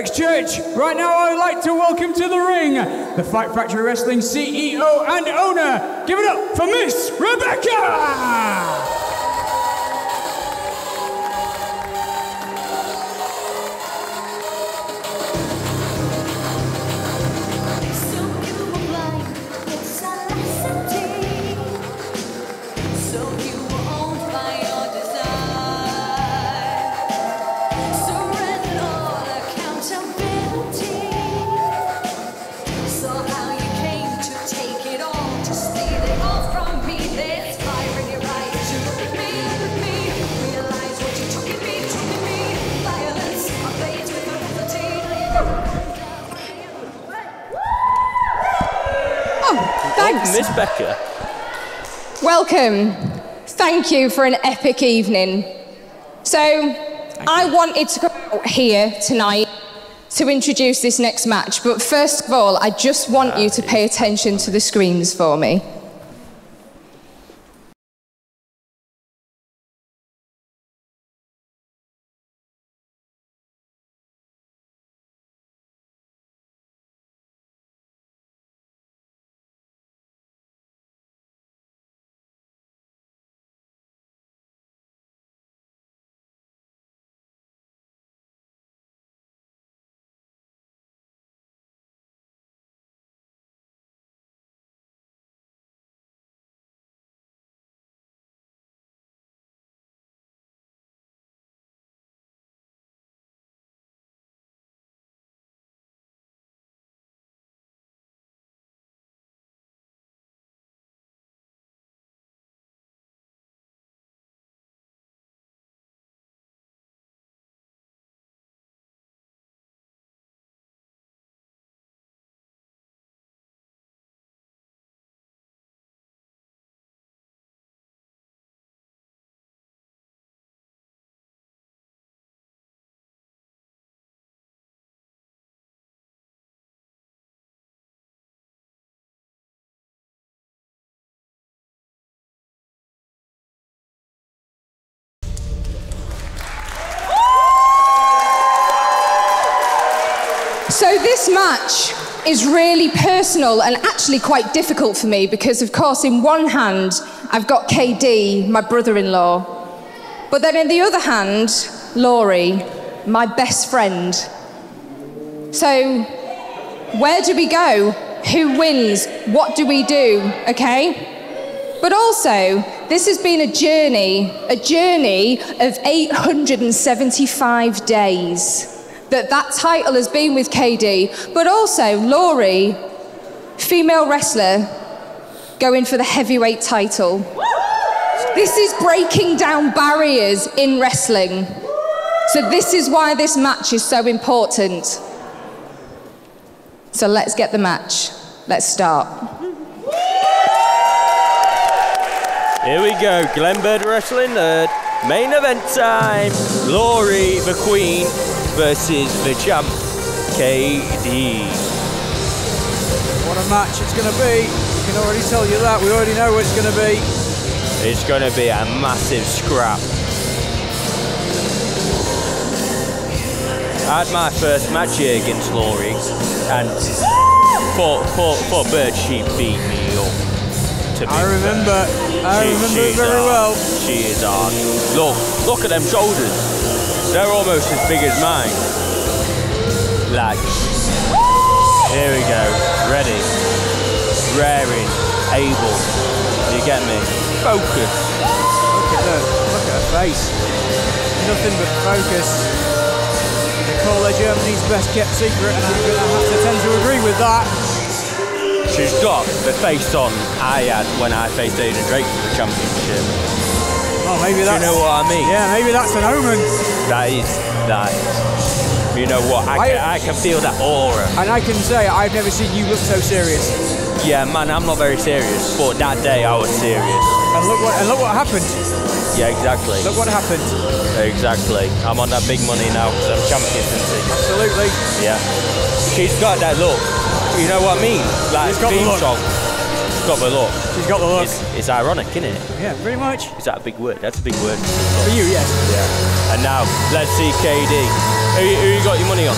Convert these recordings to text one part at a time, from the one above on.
Thanks, Church. Right now, I would like to welcome to the ring the Fight Factory Wrestling CEO and owner. Give it up for Miss Rebecca! Becca. Welcome. Thank you for an epic evening. So, I wanted to come out here tonight to introduce this next match, but first of all, I just want you to pay attention to the screens for me. Match is really personal and actually quite difficult for me because, of course, in one hand, I've got KD, my brother in law. But then in the other hand, Lory, my best friend. So, where do we go? Who wins? What do we do? Okay? But also, this has been a journey, a journey of 875 days that that title has been with KD, but also Lory, female wrestler, going for the heavyweight title. This is breaking down barriers in wrestling. So, this is why this match is so important. So, let's get the match. Let's start. Here we go, Glenbird Wrestling Nerd. Main event time. Lory, the Queen, versus the champ, KD. What a match it's going to be. We can already tell you that. We already know what it's going to be. It's going to be a massive scrap. I had my first match here against Lory, and for for for Bird, she beat me up. I remember. fair. I She- remember it very hard. well. She is hard. Look, look at them shoulders. They're almost as big as mine. Like, here we go. Ready, raring, able. You get me? Focus. Look at her. Look at her face. Nothing but focus. They call her Germany's best kept secret, and I'm going to have to tend to agree with that. She's got the face on I had when I faced Aiden Drake for the championship. Oh, maybe Do you know what I mean? Yeah, maybe that's an omen. That is that. is- You know what? I I- can, I can feel that aura. And I can say I've never seen you look so serious. Yeah, man, I'm not very serious, but that day I was serious. And look what and look what happened. Yeah, exactly. Look what happened. Exactly. I'm on that big money now because I'm champion, isn't? Absolutely. Yeah. She's got that look. You know what I mean? Like She's got the look. song. She's got the look. She's got the look. It's, it's ironic, isn't it? Yeah, pretty much. Is that a big word? That's a big word. For you, yes. Yeah. And now let's see KD. Who, who you got your money on?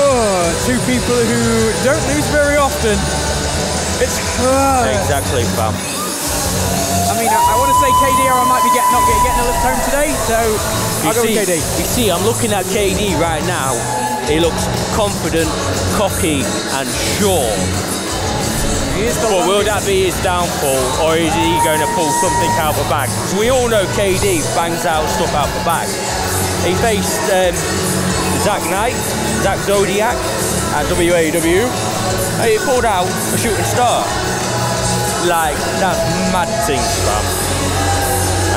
Oh, two people who don't lose very often. It's. Uh, Exactly, fam. I mean, I, I want to say KD or I might be get, not get, getting a lift home today, so You I'll go see, with KD. you see, I'm looking at KD right now. He looks confident, cocky, and sure. He is the But will that be his downfall, or is he going to pull something out of the bag? 'Cause we all know KD bangs out stuff out of the bag. He faced um, Zak Knight, Zak Zodiac at WAW, and he pulled out a shooting star. Like, that's mad things, fam.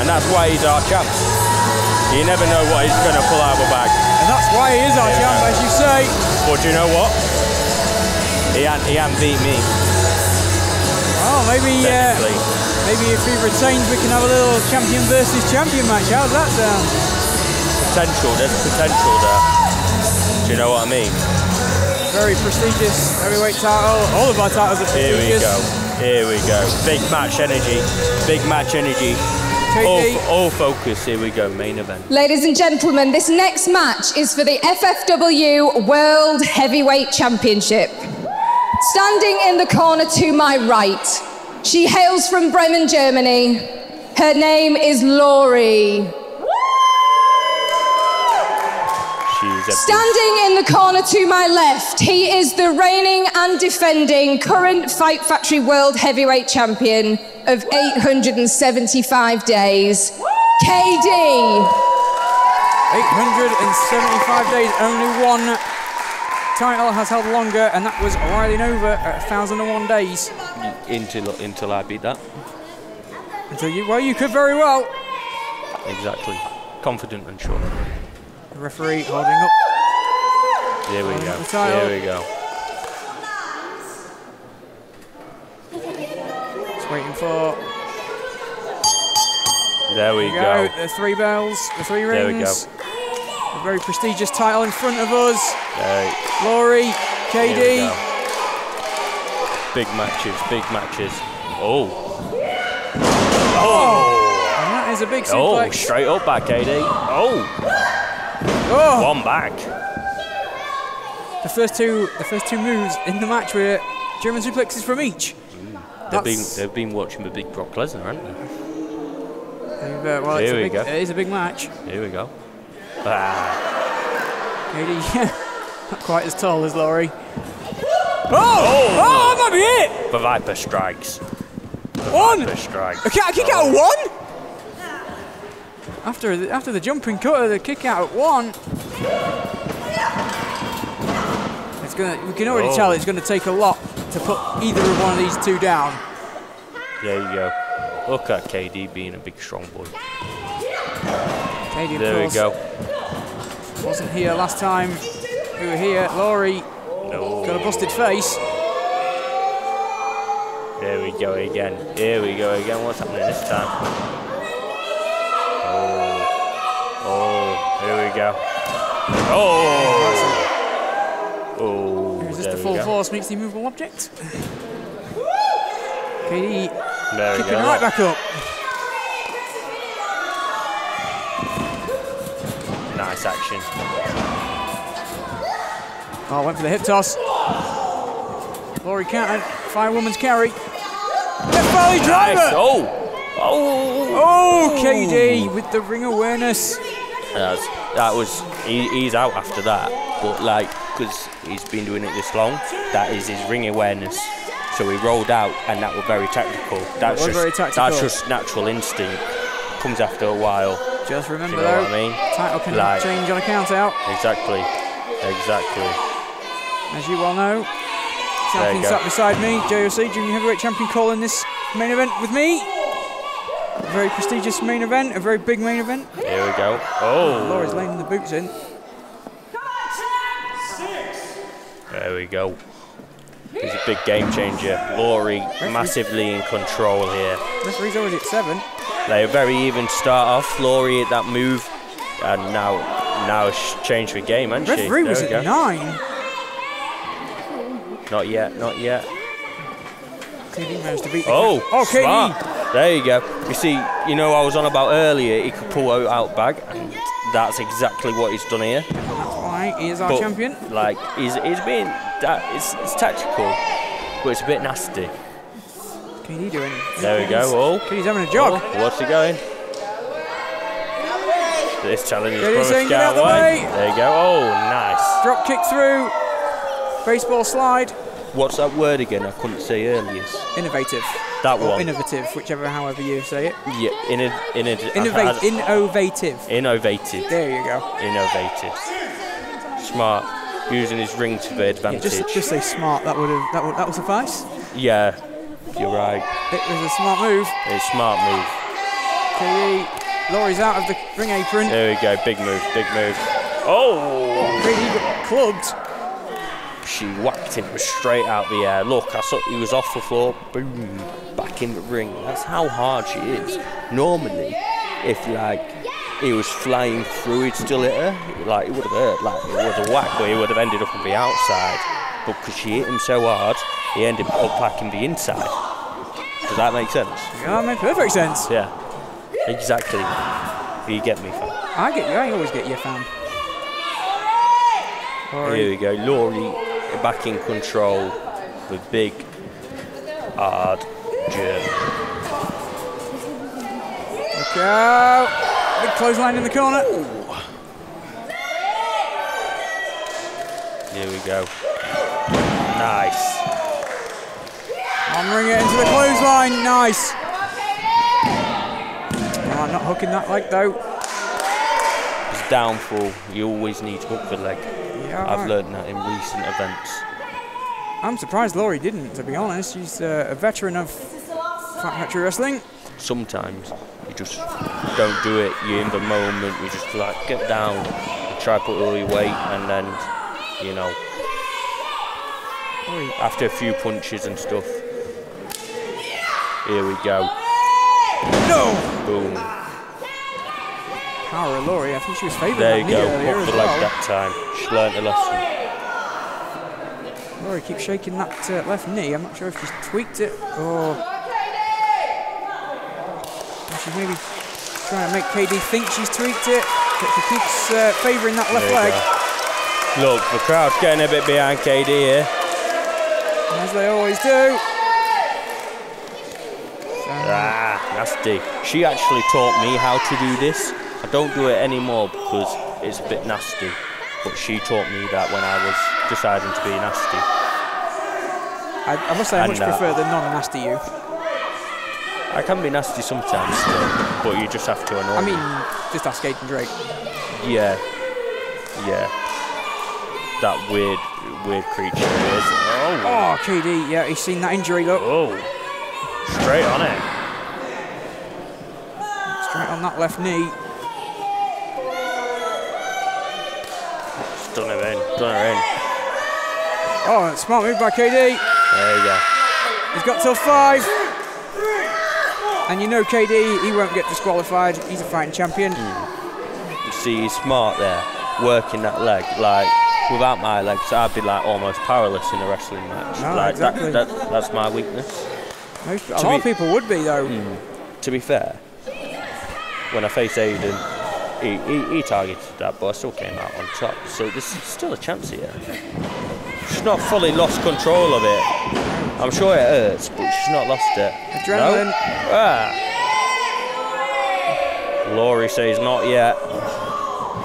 And that's why he's our champ. You never know what he's going to pull out of the bag. And that's why he is our we champ, as you say. But do you know what? He ain't, he ain't beat me, maybe, uh, maybe if he retains, we can have a little champion versus champion match. How's that sound? potential, there's potential there. Do you know what I mean? Very prestigious heavyweight title. All of our titles are prestigious. Here we go. Here we go. Big match energy. Big match energy. All, KD. all focus. Here we go. Main event. Ladies and gentlemen, this next match is for the FFW World Heavyweight Championship. Standing in the corner to my right, she hails from Bremen, Germany. Her name is Lory. Standing in the corner to my left, he is the reigning and defending current Fight Factory World Heavyweight Champion of 875 days, KD. 875 days, only one title has held longer, and that was Riley Nova at 1001 days. until until I beat that. Until you, well, you could very well. Exactly. Confident and sure. The referee holding up. Here we go. the title. Here we go. Just waiting for. There we There we go. go. The three bells, the three rings. There we rings. A very prestigious title in front of us. There, Lory, KD. Big matches. Big matches. Oh. And that is a big Oh, straight up back, KD. Oh, Oh, one back. the first two, the first two moves in the match were German suplexes from each. They've been they've been watching the big Brock Lesnar, haven't they? Uh, well, it's Here a we big, go. It is a big match. Here we go. Ah, KD, not quite as tall as Lory. Oh, oh, that might be it. the Viper strikes. One. Viper strikes. A kick, a kick out one. After the, after the jumping cutter, the kick out at one. It's gonna. We can already Oh. tell it's going to take a lot to put either of one of these two down. There you go. Look at KD being a big strong boy. Of There we go. wasn't here last time. We were here. Lory No. got a busted face. There we go again. Here we go again. What's happening this time? Oh. Oh. Here we go. Oh. Oh. Resist There the full force meets the immovable object. KD kicking right back up. Nice action. Oh, went for the hip toss. Lory countered. Uh, Firewoman's carry. Valley Nice. Oh. Oh. Oh, KD with the ring awareness. That's, that was he, he's out after that, but like because he's been doing it this long, that is his ring awareness. So he rolled out, and that was very tactical. That's was just very tactical. that's just natural instinct. Comes after a while. Just remember Do you know though, what I mean? title can Like- change on a count out, Exactly. Exactly. as you well know. There Champion you go. sat beside me, JOC Junior Heavyweight Champion calling this main event with me. A very prestigious main event, a very big main event. Here we go. Oh. Lory's oh. laying the boots in. There we go. He's a big game changer. Lory massively in control here. Referee's already at seven. They very even start off. Lory at that move, and now now it's changed the game, hasn't she? Referee was at go. nine. Not yet, not yet. KD managed to beat the Oh, oh KD. There you go. You see, you know I was on about earlier. He could pull out bag, and that's exactly what he's done here. That's why he is our But, champion. Like, he's, he's da- it's, it's tactical, but it's a bit nasty. Can you do doing? There we go. Oh, He's having a jog. oh what's he going? This challenge is going to get out the away. way. There you go. Oh, nice. Drop kick through. Baseball slide. What's that word again? I couldn't say earlier. Innovative. That Or one. innovative, whichever, however you say it. Yeah, in a, in a, Innovate, innovative. innovative. There you go. Innovative. Smart. Using his ring to the Yeah, advantage. just, just say smart. That would have. That would. That will suffice. Yeah, you're right. It was a smart move. It's a smart move. KD. Lory's out of the ring apron. There we go. Big move. Big move. Oh! KD got clubbed. She whacked him straight out the air. Look, I saw he was off the floor. Boom! Back in the ring. That's how hard she is. Normally, if like he was flying through, he'd still hit her. Like it would have hurt. Like it was a whack, but he would have ended up on the outside. But because she hit him so hard, he ended up packing the inside. Does that make sense? Yeah, that made perfect sense. Yeah. Exactly. You get me, fam. I get you. I always get you, fam. Here we go. Lory back in control with big, hard jerk. Look out. Big clothesline in the corner. Here we go. Nice. I'm ring it into the clothesline. Nice. Oh, not hooking that leg though. It's downfall. You always need to hook the leg. Yeah, I've right. learned that in recent events. I'm surprised Lory didn't, to be honest. She's uh, a veteran of Fight Factory Wrestling. Sometimes you just don't do it. You're in the moment. You just like get down, you try put all your weight, and then you know after a few punches and stuff. Here we go. no! Boom. Power of Lory. I think she was favouring There you go. earlier Hook as the leg well. that time. She learnt a lesson. Lory keeps shaking that uh, left knee. I'm not sure if she's tweaked it or or she's maybe trying to make KD think she's tweaked it. But she keeps uh, favouring that left leg, go. Look, the crowd's getting a bit behind KD here. as they always do. Ah, nasty. She actually taught me how to do this. I don't do it anymore because it's a bit nasty. But she taught me that when I was deciding to be nasty. I, I must say, I And, much uh, prefer the non-nasty you. I can be nasty sometimes, still, but you just have to annoy I me. mean, just ask Aiden Drake. Yeah. Yeah. That weird, weird creature is. Oh. Oh, KD, yeah, he's seen that injury. Look, Oh. Straight on it. straight on that left knee. Just done her in. Done her in. Oh, smart move by KD. There you go. He's got till five. And you know KD, he won't get disqualified. He's a fighting champion. Hmm. You see, he's smart there, working that leg. Like, without my legs, I'd be like almost powerless in a wrestling match. No, like, exactly. that, that, that's my weakness. Most, a To lot be- of people would be though. Hmm. To be fair, when I faced Aiden, he, he, he targeted that, but I still came out on top. So there's still a chance here. She's not fully lost control of it. I'm sure it hurts, but she's not lost it. Adrenaline. No? Ah. Lory says not yet.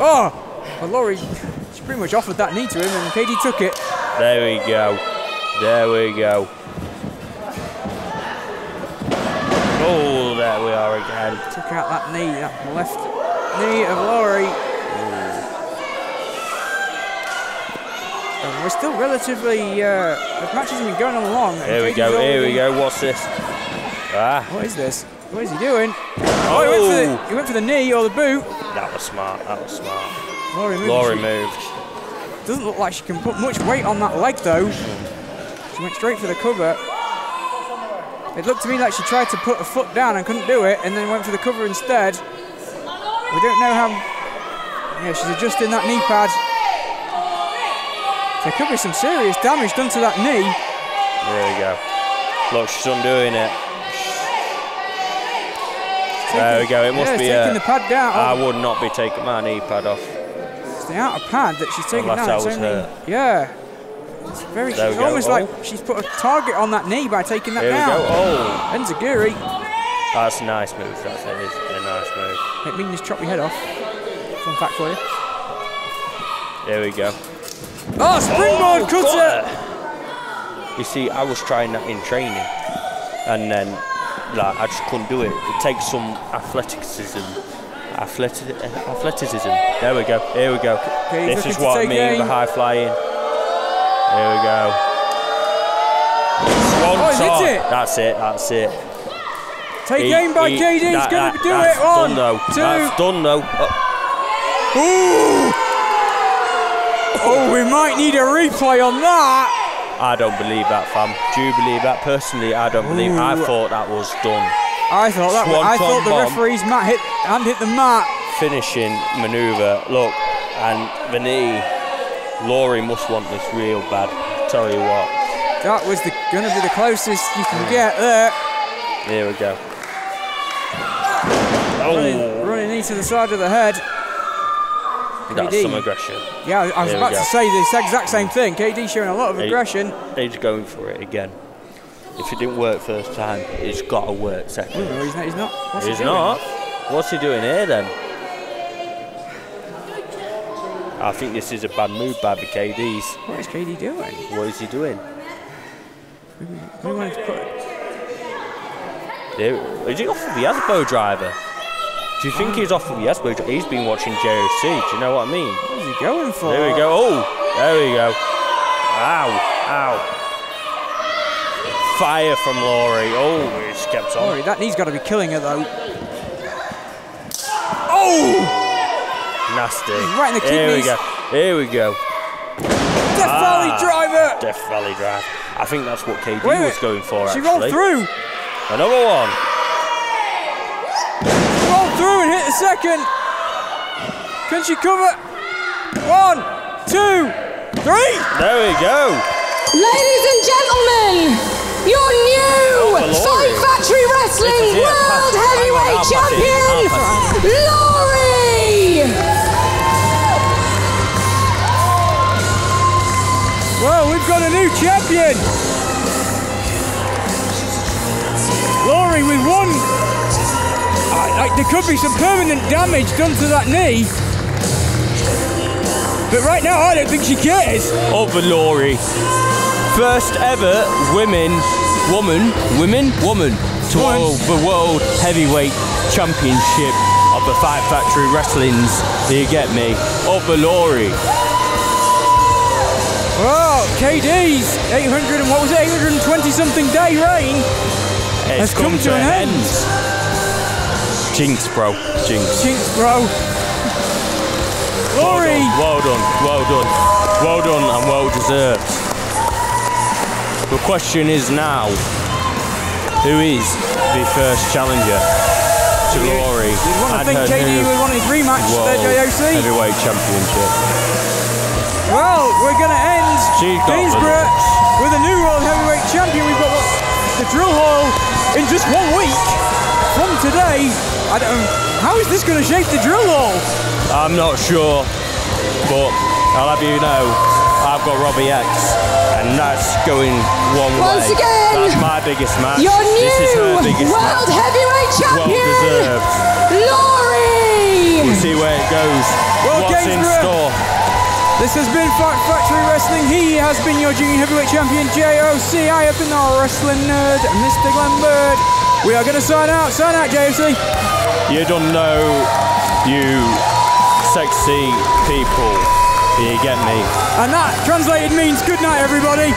Oh, well, Lory, she pretty much offered that knee to him, and KD took it. There we go. There we go. Oh, there we are again. Took out that knee, that left knee of Lory. We're still relatively. Uh, the match hasn't been going on long. Here we go. Here we go. What's this? Ah, What is this? What is he doing? Oh, he, went for the, he went for the knee or the boot. that was smart. That was smart. Lory moved. Lory moved. Doesn't look like she can put much weight on that leg though. She went straight for the cover. It looked to me like she tried to put a foot down and couldn't do it, and then went for the cover instead. We don't know how. Yeah, she's adjusting that knee pad. There could be some serious damage done to that knee. There we go. Look, she's undoing it. There we go. It must yeah, be taking a- the pad down. I Oh, would not be taking my knee pad off. it's the outer pad that she's taking that's down. it was only, hurt. yeah. It's very. There we It's go. almost Oh. like she's put a target on that knee by taking that Here we down. go. Oh, Enzuigiri. that's a nice move. That's a, it's a nice move. It mean just chop your head off. Fun fact for you. There we go. Oh, springboard Oh, cutter. You see, I was trying that in training, and then like I just couldn't do it. It takes some athleticism. Athletic, athleticism. There we go. Here we go. Okay, this is what I mean aim. by high flying. Here we go. Swan Oh, it. That's it. That's it. Take He- aim by he- KD. He's going to do that's it. One, done though. two. That's done though. Oh, Ooh. Oh, we might need a replay on that. I don't believe that, fam. Do you believe that? Personally, I don't believe. I thought that was done. I thought that. Swan I thought the referee's mat hit and hit the mat. finishing manoeuvre. Look, and the knee. Lory must want this real bad. Tell you what. That was the, gonna be the closest you can hmm. get there. Here we go. Running, Oh, running knee to the side of the head. That's KD. some aggression. Yeah, I- was about to say this exact same thing. KD showing a lot of He- aggression. He's going for it again. If it didn't work first time, it's got to work second. No, he's not. He's not. What's he He's doing? not. What's he doing here then? I think this is a bad move by the KDs. What is KD doing? What is he doing? We wanted to put. There, is he off of the Asbo driver? Do you think he's off Asbo driver? He's been watching JOC. Do you know what I mean? What is he going for? There we go. Oh, there we go. Ow, ow. Fire from Lory. Oh, it's kept on. Sorry, that knee's got to be killing her though. Oh! Nasty. Right in the Here we go. Here we go. Death Ah. Valley driver. Death Valley Drive. I think that's what KD Wait was going for, She actually. rolled through. Another one. Rolled through and hit the second. Can she cover? One, two, three. There we go. Ladies and gentlemen, your new oh, Lord. Fight Factory Wrestling This. World Hang Heavyweight I'll pass. Champion, Lory! Well, we've got a new champion. Lory with one. I, I, there could be some permanent damage done to that knee. But right now, I don't think she cares. Over Lory. First ever women, woman, women, woman to Woman. hold the World Heavyweight Championship of the Fight Factory Wrestlings. Do you get me? Over Lory. Well, KD's 800 and what was it, 820 something day reign It's has come to an end. Jinx, bro. Jinx. Jinx, bro. Glory. Well done, well done, well done, and well deserved. The question is now, who is the first challenger to glory? You'd want to think KD would want his rematch World at JOC. Heavyweight Championship? Well, we're going to end She's with a new World Heavyweight Champion. We've got what, the drill hall in just one week from today. I don't. How is this going to shape the drill hall? I'm not sure, but I'll have you know, I've got Robbie X, and that's going one Once way. Once again, that's my biggest match. Your this is her new biggest World match. Heavyweight Well Champion, deserved. Lory! We'll see where it goes. Well, What's in Gainsborough. store? This has been Fight Factory Wrestling. He has been your junior heavyweight champion, JOC. I have been the wrestling nerd, Mr. Glenn Bird. We are going to sign out. Sign out, JOC. You don't know, you sexy people. You get me? And that translated means good night, everybody.